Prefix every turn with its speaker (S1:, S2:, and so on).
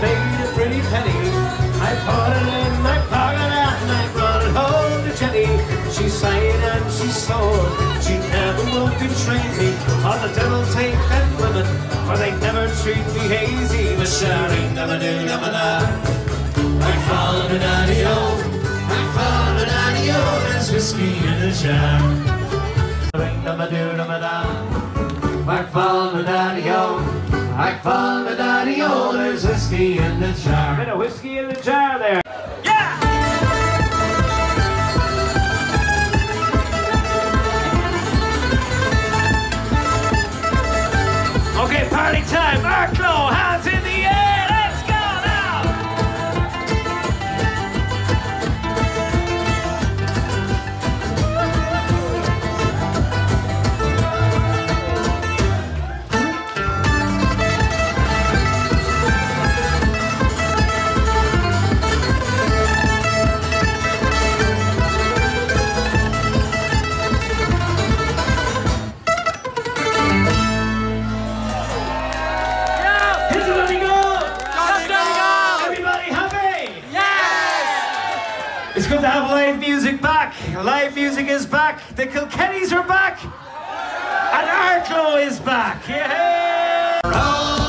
S1: made a pretty penny. I put it in my pocket and I brought it home to Jenny. She sighed and she swore, she never will betray me. On the devil take that women, for they never treat me hazy. But Sherry a do them a
S2: I found a daddy-o, oh. I found a daddy-o, oh. there's whiskey in the jar.
S1: I found a daddy-o, oh. I found a daddy-o, whiskey in the jar. Bit of whiskey in the jar there. Music is back. The Kilkennys are back. And Arklow is back. Yeah!